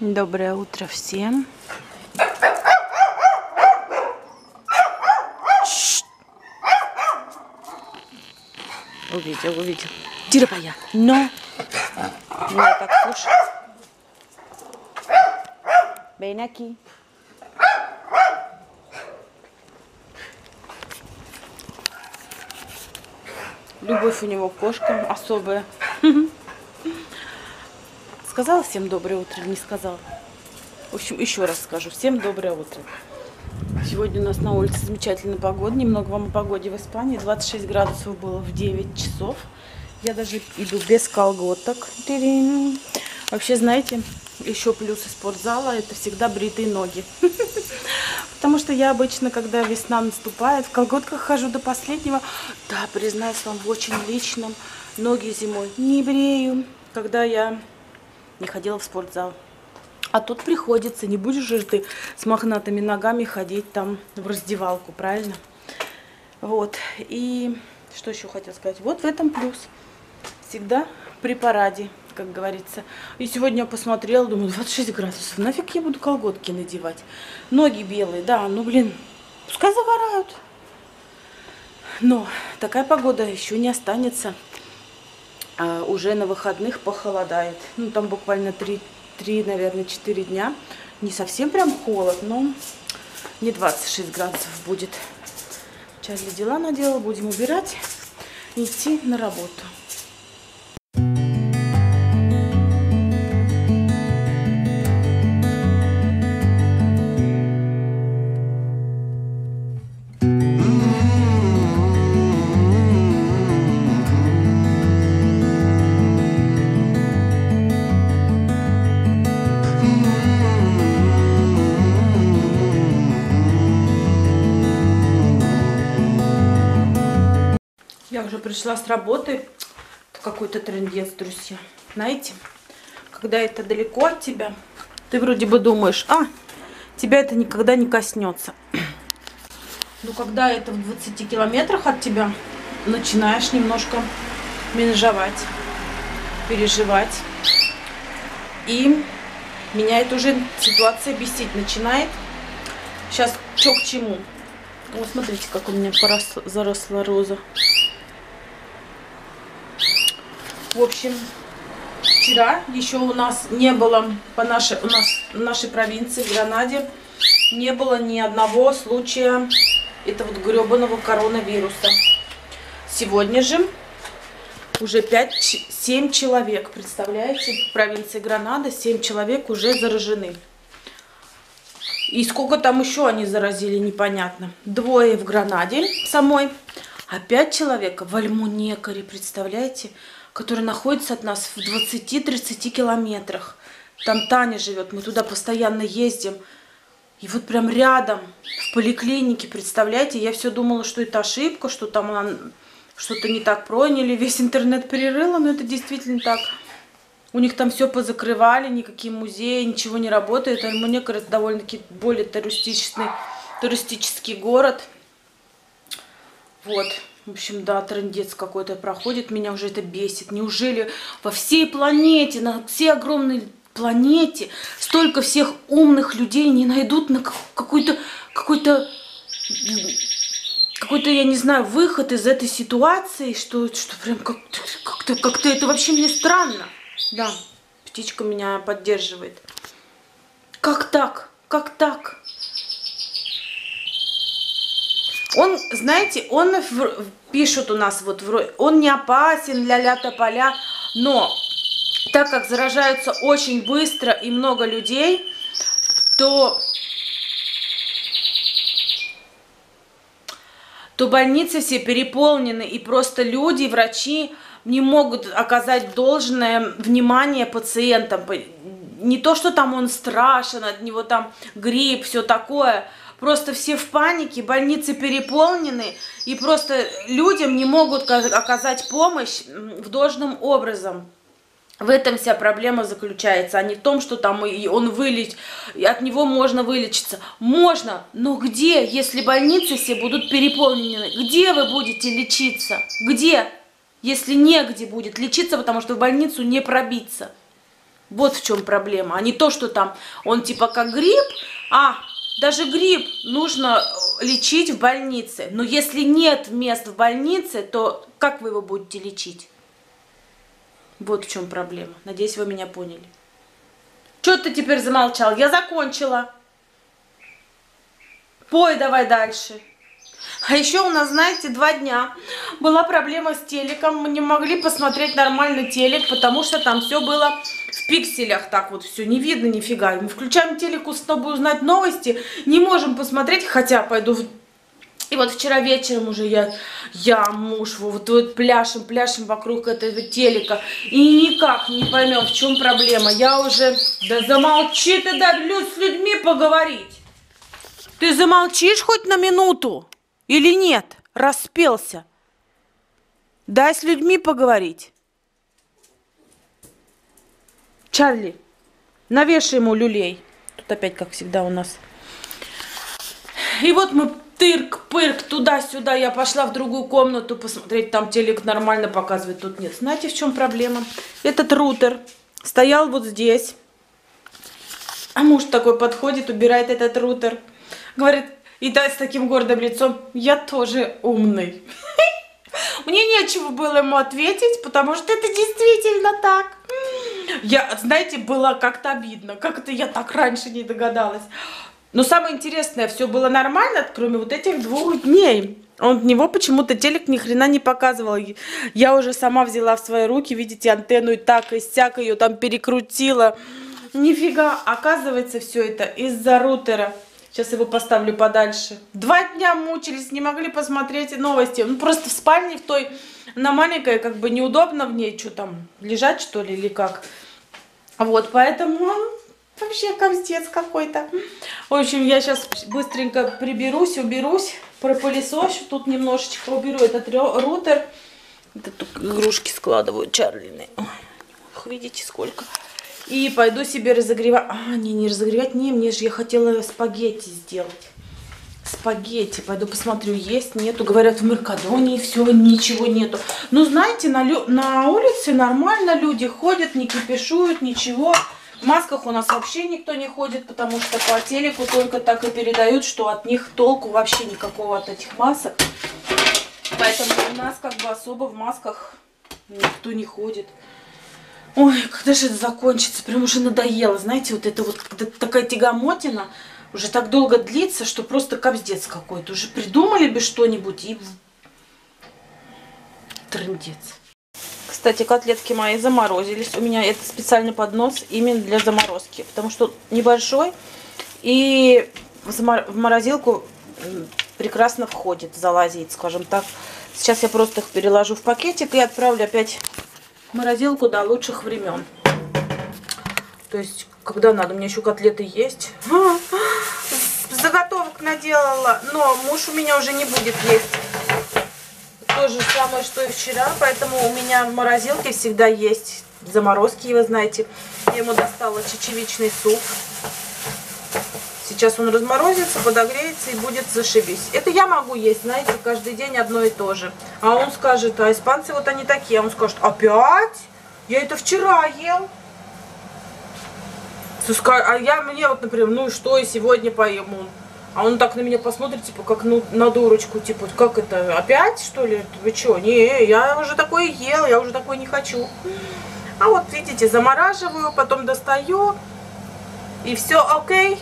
Доброе утро всем. Шшт. Увидел, увидел. Тирапая. Но. Не так слушай. Ven aquí. Любовь у него к кошкам особая. Сказала всем доброе утро, не сказала. В общем, еще раз скажу. Всем доброе утро. Сегодня у нас на улице замечательная погода. Немного вам о погоде в Испании. 26 градусов было в 9 часов. Я даже иду без колготок. Вообще, знаете, еще плюсы спортзала это всегда бритые ноги. Потому что я обычно, когда весна наступает, в колготках хожу до последнего. Да, признаюсь вам в очень личном, ноги зимой не брею. Когда я не ходила в спортзал. А тут приходится, не будешь же ты с мохнатыми ногами ходить там в раздевалку, правильно? Вот, и что еще хотел сказать? Вот в этом плюс. Всегда при параде, как говорится. И сегодня я посмотрела, думаю, 26 градусов, нафиг я буду колготки надевать? Ноги белые, да, ну блин, пускай загорают. Но такая погода еще не останется а уже на выходных похолодает. Ну, там буквально 3, 3, наверное, 4 дня. Не совсем прям холод, но не 26 градусов будет. Чарли дела надела, будем убирать идти на работу. Уже пришла с работы. Это какой-то трендец, друзья. Знаете, когда это далеко от тебя, ты вроде бы думаешь, а, тебя это никогда не коснется. Но когда это в 20 километрах от тебя, начинаешь немножко менжевать, переживать. И меня это уже ситуация бесить начинает. Сейчас что к чему. Вот смотрите, как у меня поросла, заросла роза. В общем, вчера еще у нас не было по нашей, у нас, в нашей провинции, в Гранаде, не было ни одного случая этого вот гребаного коронавируса. Сегодня же уже 5-7 человек, представляете, в провинции Гранада 7 человек уже заражены. И сколько там еще они заразили, непонятно. Двое в Гранаде самой, а 5 человек в Альмунекаре, представляете? Который находится от нас в 20-30 километрах. Там Таня живет, мы туда постоянно ездим. И вот прям рядом, в поликлинике, представляете, я все думала, что это ошибка, что там что-то не так проняли, весь интернет перерыла, но это действительно так. У них там все позакрывали, никакие музеи, ничего не работает. Это довольно-таки более туристический, туристический город. Вот. В общем, да, трендец какой-то проходит, меня уже это бесит. Неужели во всей планете, на всей огромной планете столько всех умных людей не найдут на какой-то, какой-то, какой-то, я не знаю, выход из этой ситуации, что, что прям как-то, как-то, как-то это вообще мне странно. Да, птичка меня поддерживает. Как так? Как так? Он, знаете, он пишут у нас вот, он не опасен, ля-ля тополя, но так как заражаются очень быстро и много людей, то, то больницы все переполнены, и просто люди, врачи не могут оказать должное внимание пациентам. Не то, что там он страшен, от него там грипп, все такое – Просто все в панике, больницы переполнены, и просто людям не могут оказать помощь в должном образом. В этом вся проблема заключается, а не в том, что там он вылечит, от него можно вылечиться. Можно, но где, если больницы все будут переполнены? Где вы будете лечиться? Где? Если негде будет лечиться, потому что в больницу не пробиться. Вот в чем проблема. А не то, что там он типа как грипп, а даже грипп нужно э, лечить в больнице. Но если нет мест в больнице, то как вы его будете лечить? Вот в чем проблема. Надеюсь, вы меня поняли. Что ты теперь замолчал? Я закончила. Пой давай дальше. А еще у нас, знаете, два дня была проблема с телеком. Мы не могли посмотреть нормальный телек, потому что там все было пикселях. Так вот все, не видно нифига. Мы включаем телек, чтобы узнать новости. Не можем посмотреть, хотя пойду в и вот вчера вечером уже я, я, муж, вот, вот пляшем, пляшем вокруг этого телека. И никак не поймем, в чем проблема. Я уже, да замолчи ты, да, с людьми поговорить. Ты замолчишь хоть на минуту? Или нет? Распелся. Дай с людьми поговорить. Чарли, навешай ему люлей. Тут опять, как всегда, у нас. И вот мы тырк-пырк, туда-сюда. Я пошла в другую комнату посмотреть, там телек нормально показывает, тут нет. Знаете, в чем проблема? Этот рутер стоял вот здесь. А муж такой подходит, убирает этот рутер. Говорит, и да, с таким гордым лицом, я тоже умный. Мне нечего было ему ответить, потому что это действительно так. Я, знаете, было как-то обидно. Как это я так раньше не догадалась. Но самое интересное, все было нормально, кроме вот этих двух дней. Он в него почему-то телек ни хрена не показывал. Я уже сама взяла в свои руки, видите, антенну и так, и сяк ее там перекрутила. Нифига, оказывается, все это из-за рутера. Сейчас его поставлю подальше. Два дня мучились, не могли посмотреть новости. Ну, просто в спальне в той, на маленькой, как бы неудобно в ней, что там, лежать что ли, или как. Вот, поэтому вообще капздец какой-то. В общем, я сейчас быстренько приберусь, уберусь, пропылесощу. Тут немножечко уберу этот рутер. Это тут игрушки складываю Чарлины. Видите, сколько. И пойду себе разогревать. А, не, не разогревать, не, мне же я хотела спагетти сделать. Спагетти. Пойду посмотрю, есть, нету. Говорят, в Меркадоне все, ничего нету. Ну, знаете, на, на улице нормально люди ходят, не кипишуют, ничего. В масках у нас вообще никто не ходит, потому что по телеку только так и передают, что от них толку вообще никакого от этих масок. Поэтому у нас как бы особо в масках никто не ходит. Ой, когда же это закончится? Прям уже надоело. Знаете, вот это вот когда такая тягомотина уже так долго длится, что просто капздец какой-то. Уже придумали бы что-нибудь и трындец. Кстати, котлетки мои заморозились. У меня это специальный поднос именно для заморозки. Потому что небольшой и в морозилку прекрасно входит, залазит, скажем так. Сейчас я просто их переложу в пакетик и отправлю опять морозилку до лучших времен. То есть, когда надо, мне еще котлеты есть. Заготовок наделала, но муж у меня уже не будет есть. То же самое, что и вчера, поэтому у меня в морозилке всегда есть заморозки, вы знаете. Я ему достала чечевичный суп. Сейчас он разморозится, подогреется и будет зашибись. Это я могу есть, знаете, каждый день одно и то же. А он скажет, а испанцы вот они такие. А он скажет, опять? Я это вчера ел. А я мне вот, например, ну и что, и сегодня поему. А он так на меня посмотрит, типа, как ну, на дурочку, типа, как это, опять, что ли? Вы что? Не, я уже такое ел, я уже такое не хочу. А вот, видите, замораживаю, потом достаю, и все окей.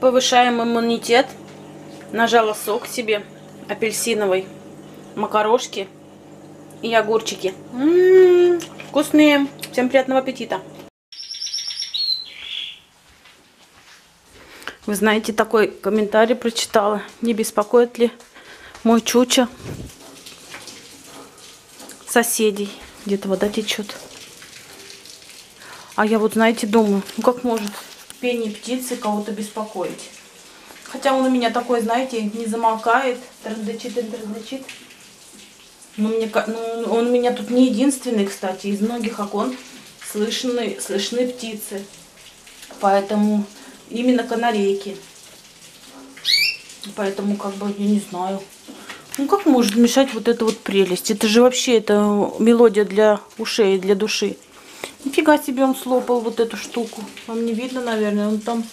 Повышаем иммунитет. Нажала сок себе апельсиновый, макарошки и огурчики. М -м -м, вкусные. Всем приятного аппетита. Вы знаете, такой комментарий прочитала. Не беспокоит ли мой чуча соседей? Где-то вода течет. А я вот, знаете, думаю, ну как может пение птицы кого-то беспокоить. Хотя он у меня такой, знаете, не замолкает, трындычит и трындычит. Но мне, ну, он у меня тут не единственный, кстати, из многих окон слышны, слышны птицы. Поэтому именно канарейки. Поэтому, как бы, я не знаю. Ну, как может мешать вот эта вот прелесть? Это же вообще, это мелодия для ушей, для души. Нифига себе он слопал вот эту штуку. Вам не видно, наверное. Он там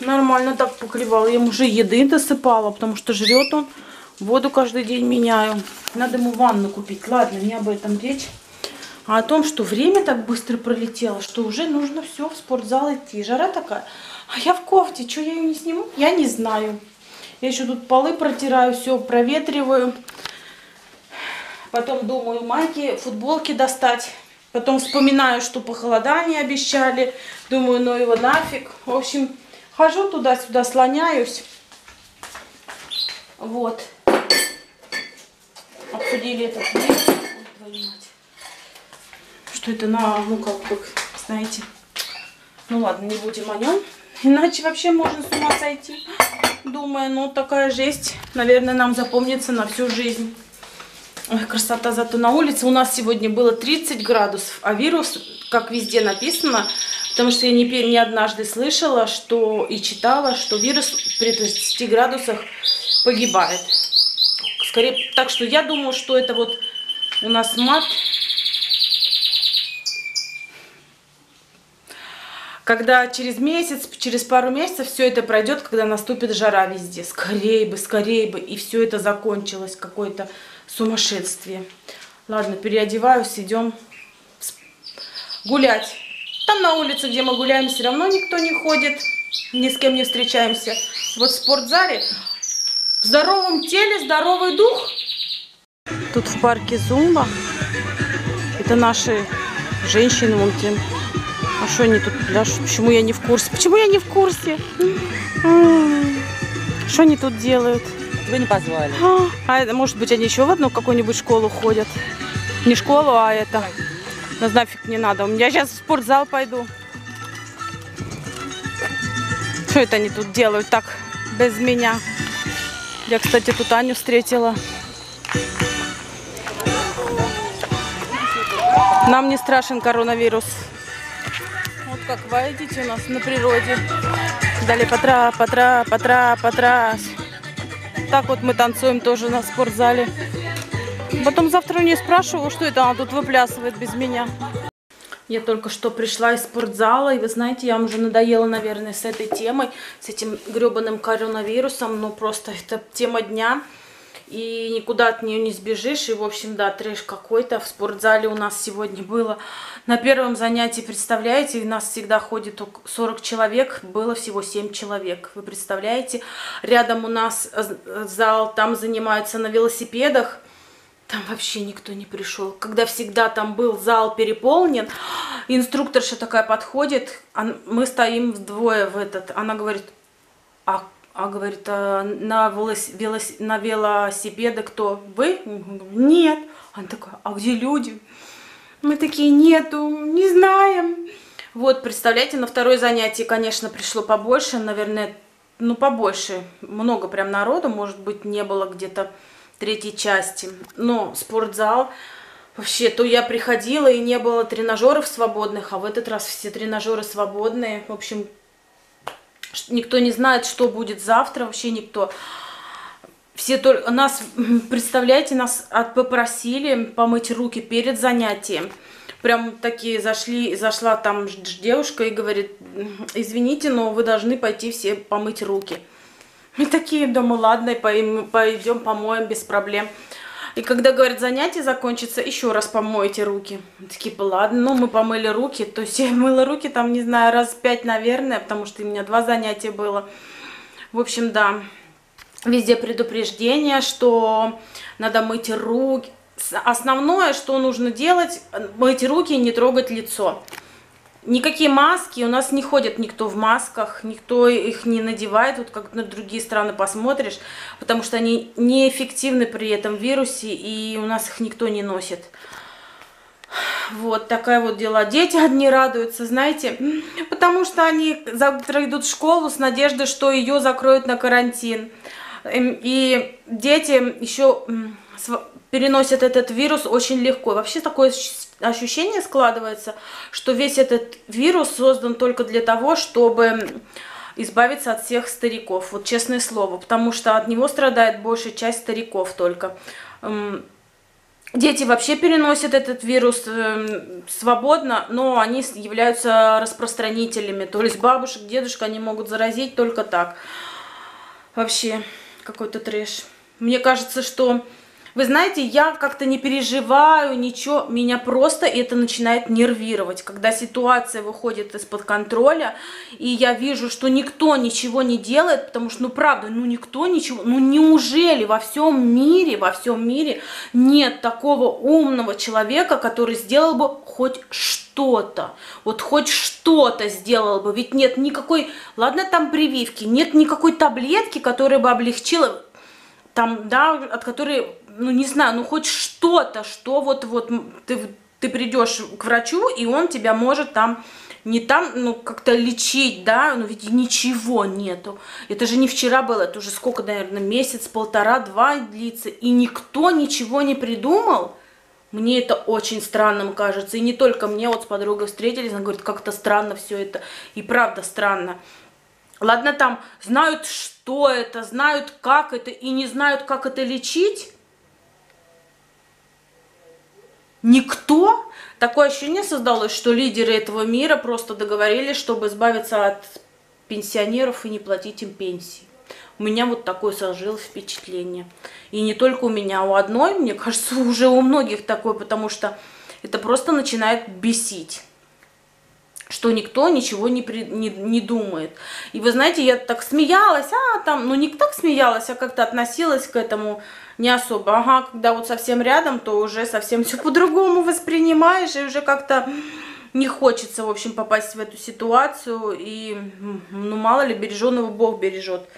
нормально так поклевал. Я ему уже еды досыпала, потому что жрет он. Воду каждый день меняю. Надо ему ванну купить. Ладно, не об этом речь. А о том, что время так быстро пролетело, что уже нужно все в спортзал идти. Жара такая. А я в кофте. Что, я ее не сниму? Я не знаю. Я еще тут полы протираю, все проветриваю. Потом думаю майки, футболки достать. Потом вспоминаю, что похолодание обещали. Думаю, ну его нафиг. В общем, хожу туда-сюда, слоняюсь. Вот. Обсудили этот Что это на, ну как бы, знаете. Ну ладно, не будем о нем. Иначе вообще можно с ума сойти. Думаю, ну такая жесть, наверное, нам запомнится на всю жизнь. Ой, красота зато на улице. У нас сегодня было 30 градусов, а вирус, как везде написано, потому что я не, не однажды слышала что и читала, что вирус при 30 градусах погибает. Скорее, так что я думаю, что это вот у нас мат. Когда через месяц, через пару месяцев все это пройдет, когда наступит жара везде. Скорее бы, скорее бы, и все это закончилось какой-то сумасшествие. Ладно, переодеваюсь, идем гулять. Там на улице, где мы гуляем, все равно никто не ходит, ни с кем не встречаемся. Вот в спортзале в здоровом теле здоровый дух. Тут в парке Зумба. Это наши женщины, вон тем. А что они тут пляшут? Почему я не в курсе? Почему я не в курсе? Что они тут делают? Тебя не позвали. А, а может быть, они еще в одну какую-нибудь школу ходят? Не школу, а это. Ну, нафиг не надо. У меня сейчас в спортзал пойду. Что это они тут делают так, без меня? Я, кстати, тут Аню встретила. Нам не страшен коронавирус. Вот как вы у нас на природе. Далее патра, патра, патра, патра так вот мы танцуем тоже на спортзале. Потом завтра у нее спрашиваю, что это она тут выплясывает без меня. Я только что пришла из спортзала, и вы знаете, я уже надоела, наверное, с этой темой, с этим гребаным коронавирусом, ну просто это тема дня и никуда от нее не сбежишь. И, в общем, да, трэш какой-то. В спортзале у нас сегодня было на первом занятии, представляете, у нас всегда ходит 40 человек, было всего 7 человек. Вы представляете? Рядом у нас э, зал, там занимаются на велосипедах. Там вообще никто не пришел. Когда всегда там был зал переполнен, инструкторша такая подходит, мы стоим вдвое в этот, она говорит, а а говорит, а на, велос, велос, на велосипеды кто? Вы? Нет. Она такая, а где люди? Мы такие, нету, не знаем. Вот, представляете, на второе занятие, конечно, пришло побольше, наверное, ну, побольше. Много прям народу, может быть, не было где-то третьей части. Но спортзал, вообще, то я приходила и не было тренажеров свободных, а в этот раз все тренажеры свободные. В общем, Никто не знает, что будет завтра, вообще никто. Все только нас, представляете, нас попросили помыть руки перед занятием. Прям такие зашли, зашла там девушка и говорит, извините, но вы должны пойти все помыть руки. Мы такие, думаю, ладно, пойдем помоем без проблем. И когда, говорят, занятие закончится, еще раз помойте руки. Такие, ладно, ну мы помыли руки. То есть я мыла руки там, не знаю, раз пять, наверное, потому что у меня два занятия было. В общем, да, везде предупреждение, что надо мыть руки. Основное, что нужно делать, мыть руки и не трогать лицо. Никакие маски, у нас не ходит никто в масках, никто их не надевает, вот как на другие страны посмотришь, потому что они неэффективны при этом вирусе, и у нас их никто не носит. Вот такая вот дела. Дети одни радуются, знаете, потому что они завтра идут в школу с надеждой, что ее закроют на карантин. Эм, и дети еще переносят этот вирус очень легко. Вообще такое ощущение складывается, что весь этот вирус создан только для того, чтобы избавиться от всех стариков. Вот честное слово, потому что от него страдает большая часть стариков только. Дети вообще переносят этот вирус э, свободно, но они являются распространителями. То есть бабушек, дедушек они могут заразить только так. Вообще какой-то трэш. Мне кажется, что вы знаете, я как-то не переживаю, ничего, меня просто это начинает нервировать, когда ситуация выходит из-под контроля, и я вижу, что никто ничего не делает, потому что, ну правда, ну никто ничего, ну неужели во всем мире, во всем мире нет такого умного человека, который сделал бы хоть что-то, вот хоть что-то сделал бы, ведь нет никакой, ладно там прививки, нет никакой таблетки, которая бы облегчила там, да, от которой ну не знаю, ну хоть что-то, что вот, вот ты, ты придешь к врачу, и он тебя может там не там, ну, как-то лечить, да, но ведь ничего нету. Это же не вчера было, это уже сколько, наверное, месяц, полтора, два длится, и никто ничего не придумал. Мне это очень странным кажется. И не только мне, вот с подругой встретились, она говорит, как-то странно все это. И правда странно. Ладно, там знают, что это, знают, как это, и не знают, как это лечить. Никто. Такое ощущение создалось, что лидеры этого мира просто договорились, чтобы избавиться от пенсионеров и не платить им пенсии. У меня вот такое сложилось впечатление. И не только у меня, у одной, мне кажется, уже у многих такое, потому что это просто начинает бесить что никто ничего не, при, не, не думает. И вы знаете, я так смеялась, а там, ну не так смеялась, а как-то относилась к этому не особо. Ага, когда вот совсем рядом, то уже совсем все по-другому воспринимаешь, и уже как-то не хочется, в общем, попасть в эту ситуацию. И, ну, мало ли, береженного Бог бережет.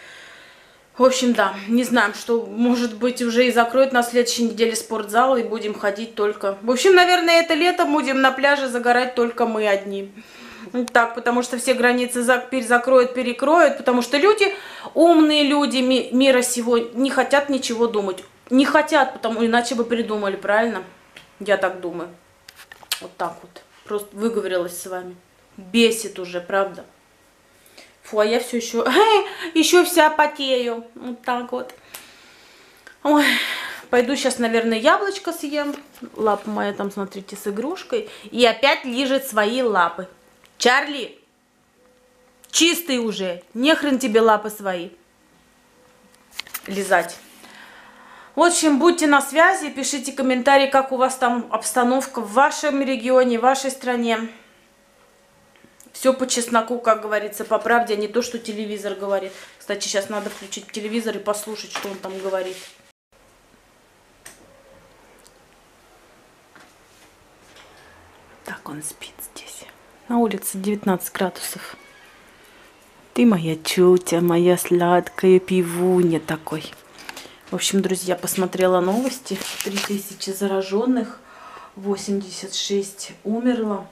В общем, да, не знаем, что, может быть, уже и закроют на следующей неделе спортзал, и будем ходить только... В общем, наверное, это лето будем на пляже загорать только мы одни. Так, потому что все границы закроют, перекроют, потому что люди, умные люди мира сего, не хотят ничего думать. Не хотят, потому иначе бы придумали, правильно? Я так думаю. Вот так вот. Просто выговорилась с вами. Бесит уже, правда? Фу, а я все еще, еще вся потею. Вот так вот. Ой, пойду сейчас, наверное, яблочко съем. Лапа моя там, смотрите, с игрушкой. И опять лежит свои лапы. Чарли, чистый уже, не хрен тебе лапы свои лизать. В общем, будьте на связи, пишите комментарии, как у вас там обстановка в вашем регионе, в вашей стране. Все по чесноку, как говорится, по правде, а не то, что телевизор говорит. Кстати, сейчас надо включить телевизор и послушать, что он там говорит. Так он спит здесь. На улице 19 градусов. Ты моя чутя, моя сладкая пивунья такой. В общем, друзья, посмотрела новости. 3000 зараженных, 86 умерло.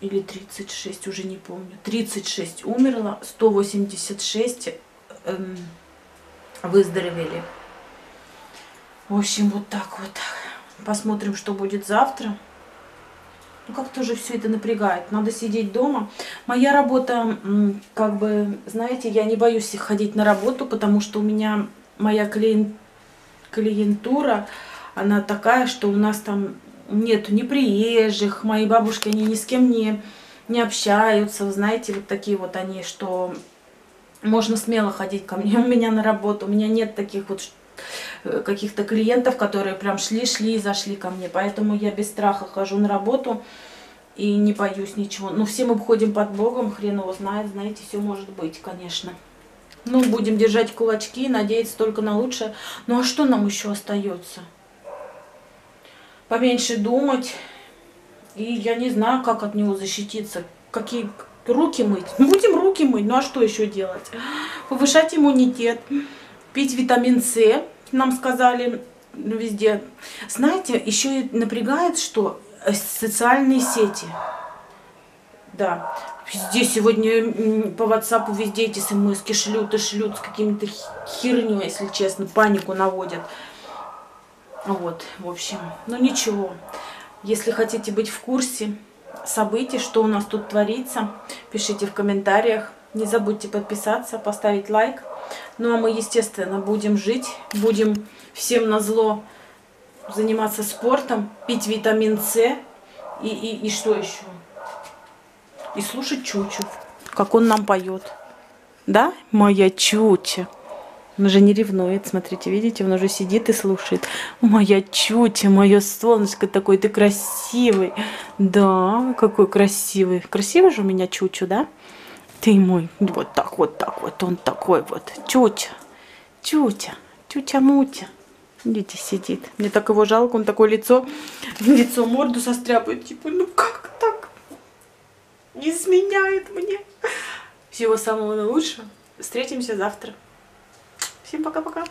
Или 36, уже не помню. 36 умерло, 186 эм, выздоровели. В общем, вот так вот. Посмотрим, что будет завтра. Ну, как-то уже все это напрягает. Надо сидеть дома. Моя работа, как бы, знаете, я не боюсь ходить на работу, потому что у меня моя клиент, клиентура, она такая, что у нас там нет ни приезжих, мои бабушки, они ни с кем не, не общаются, знаете, вот такие вот они, что можно смело ходить ко мне, у меня на работу, у меня нет таких вот Э, каких-то клиентов, которые прям шли-шли и зашли ко мне. Поэтому я без страха хожу на работу и не боюсь ничего. Но все мы ходим под Богом, хрен его знает, знаете, все может быть, конечно. Ну, будем держать кулачки, надеяться только на лучшее. Ну, а что нам еще остается? Поменьше думать. И я не знаю, как от него защититься. Какие руки мыть? Будем руки мыть. Ну, а что еще делать? Повышать иммунитет пить витамин С, нам сказали везде. Знаете, еще и напрягает, что э, социальные сети. Да, везде сегодня по WhatsApp везде эти смс шлют и шлют с какими-то херней, если честно, панику наводят. Вот, в общем, ну ничего. Если хотите быть в курсе событий, что у нас тут творится, пишите в комментариях. Не забудьте подписаться, поставить лайк. Ну а мы, естественно, будем жить, будем всем на зло заниматься спортом, пить витамин С и, и, и что еще? И слушать Чучу, как он нам поет. Да, моя Чуча? Он уже не ревнует, смотрите, видите, он уже сидит и слушает. Моя чутя, мое солнышко такой, ты красивый. Да, какой красивый. Красивый же у меня чучу, да? Ты мой, вот так, вот так, вот он такой вот. Чуча, чутя, чутя-мутя. Видите, сидит. Мне так его жалко, он такое лицо, лицо морду состряпает. Типа, ну как так? Не изменяет мне. Всего самого лучшего. Встретимся завтра. Всем пока-пока.